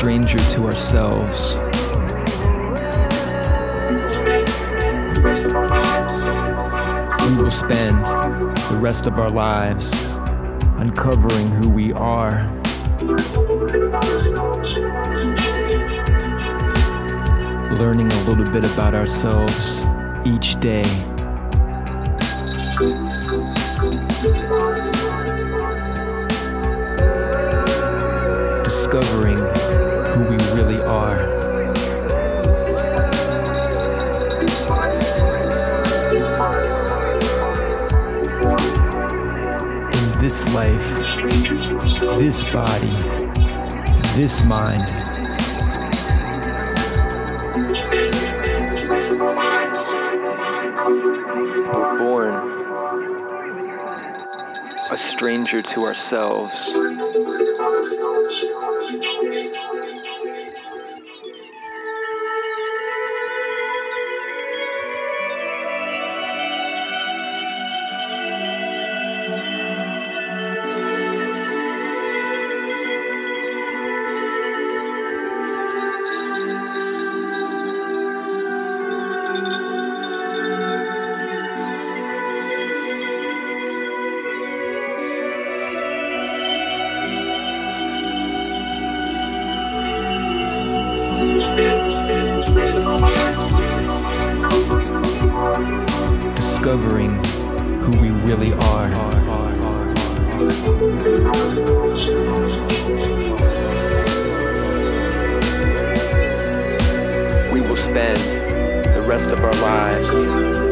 stranger to ourselves. We will spend the rest of our lives uncovering who we are. Learning a little bit about ourselves each day. Discovering who we really are. In this life, this body, this mind. We're born a stranger to ourselves. Discovering who we really are. We will spend the rest of our lives